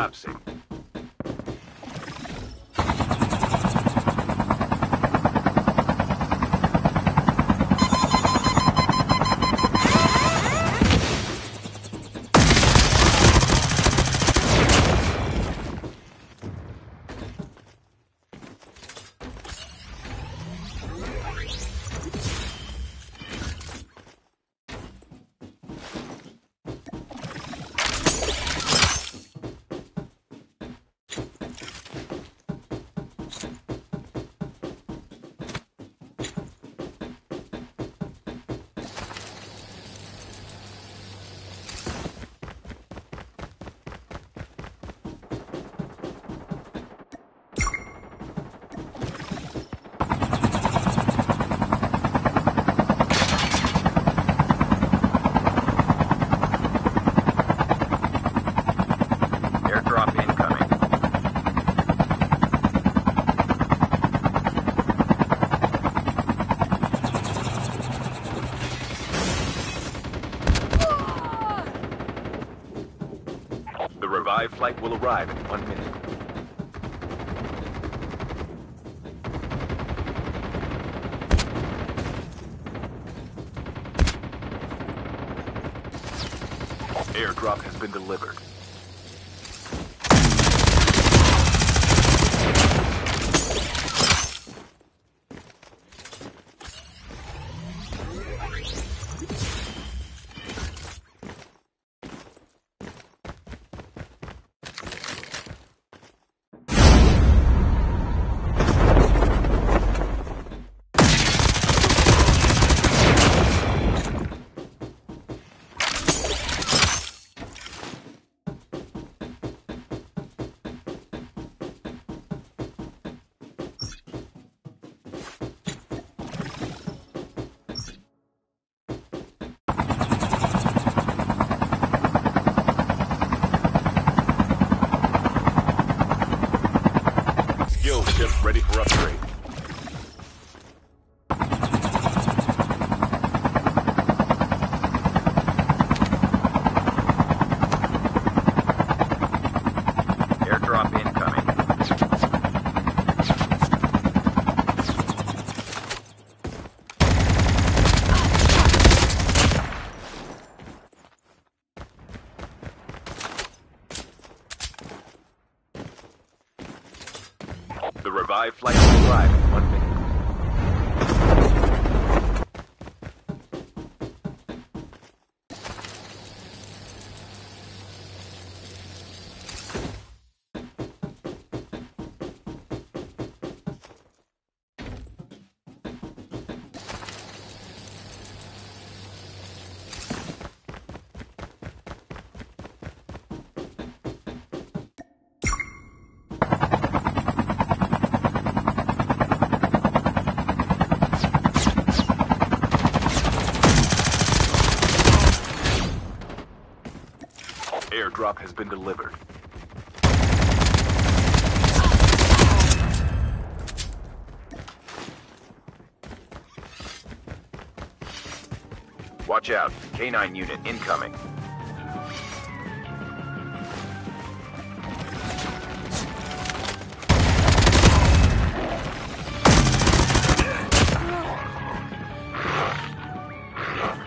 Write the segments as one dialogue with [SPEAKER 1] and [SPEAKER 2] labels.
[SPEAKER 1] collapsing. Revived flight will arrive in one minute. Airdrop has been delivered.
[SPEAKER 2] Airdrop
[SPEAKER 1] has been delivered.
[SPEAKER 2] Watch out. K9 unit incoming.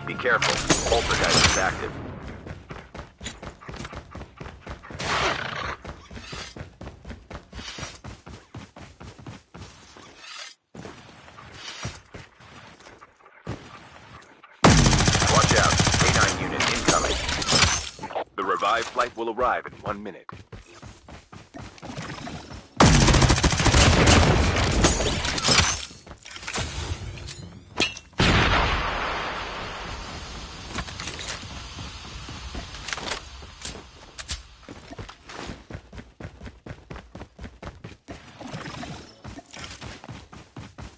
[SPEAKER 2] Be careful. Poltergeist is active. Watch out. K9 unit incoming.
[SPEAKER 1] The revived flight will arrive in one minute.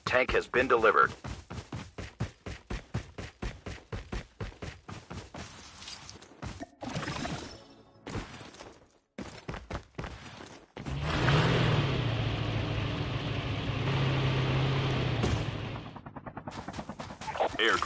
[SPEAKER 2] Tank has been delivered.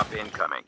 [SPEAKER 2] Airdrop incoming.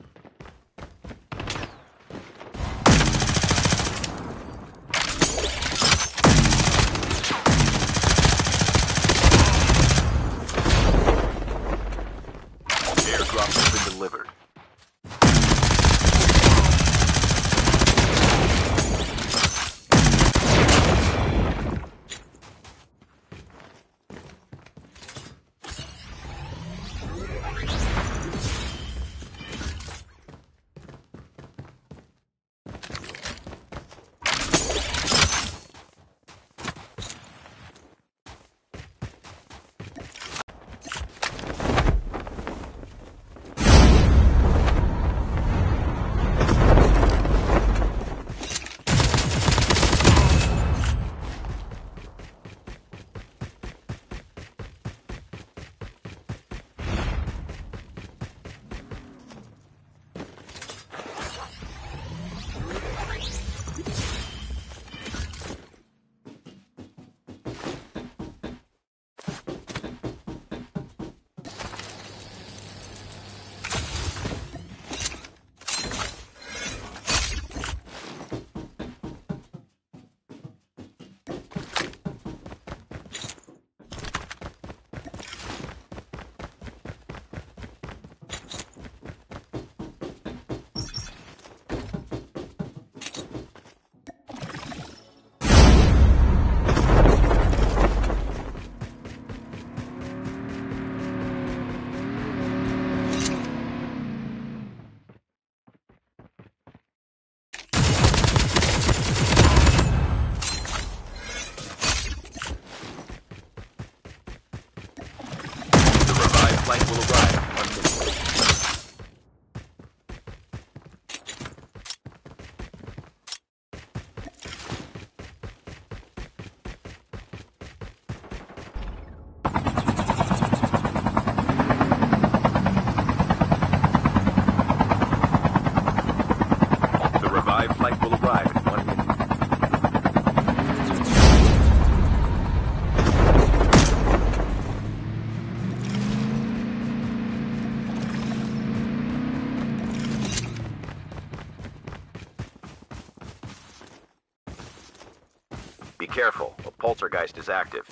[SPEAKER 2] Be careful, a poltergeist is active.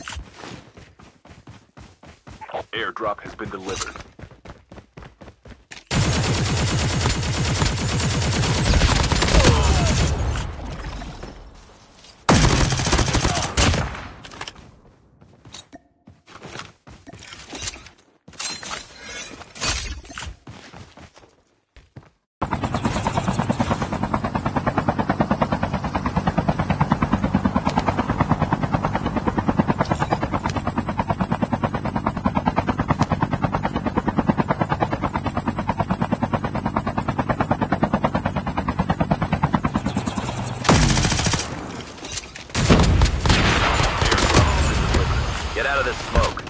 [SPEAKER 1] Airdrop has been delivered.
[SPEAKER 2] Get out of this smoke.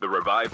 [SPEAKER 1] The revived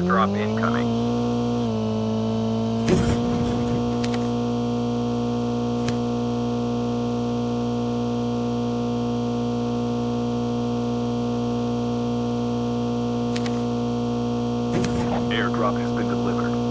[SPEAKER 2] Airdrop incoming.
[SPEAKER 1] Airdrop has been delivered.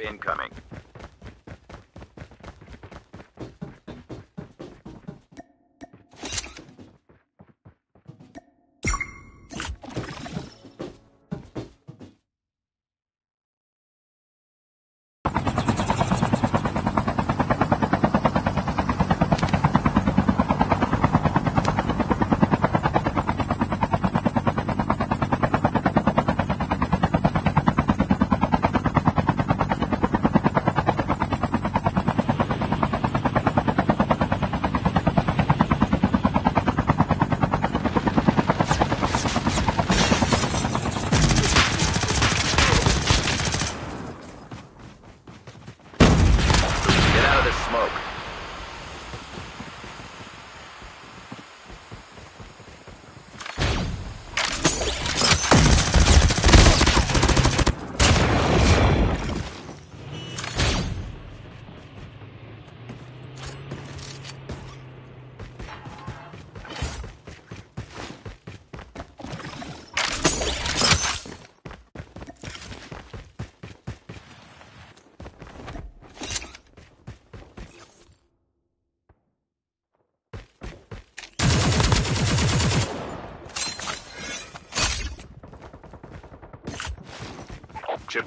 [SPEAKER 2] Incoming. Get out of this smoke.
[SPEAKER 1] Chip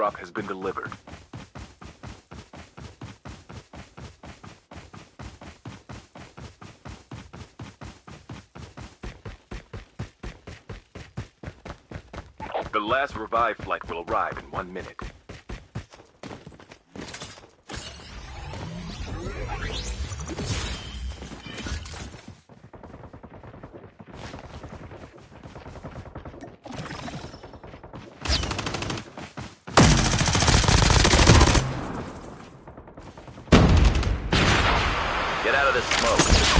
[SPEAKER 1] drop has been delivered. The last revive flight will arrive in one minute.
[SPEAKER 2] Smoke.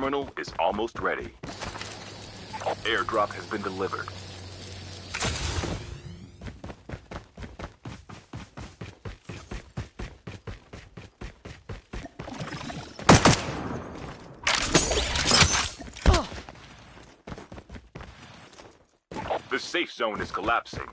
[SPEAKER 1] terminal is almost ready. Airdrop has been delivered. The safe zone is collapsing.